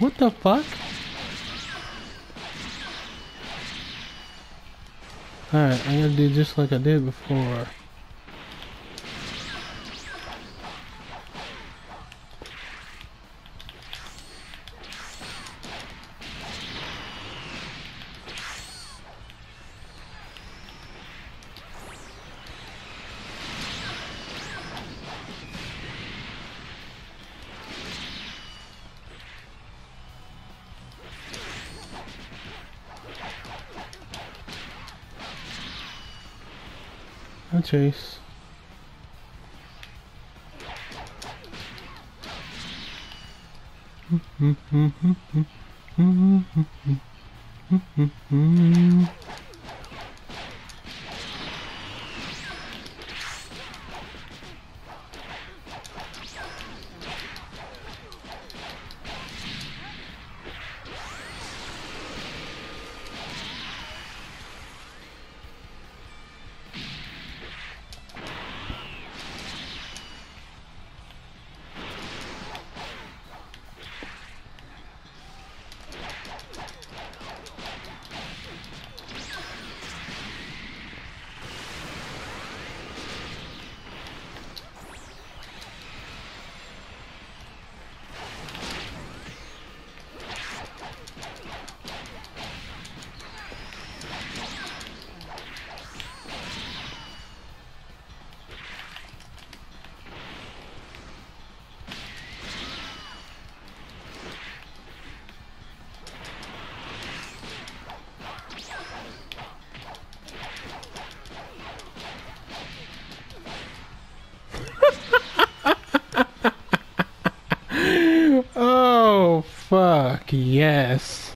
What the fuck? Alright, I gotta do just like I did before. I chase. Oh, fuck, yes.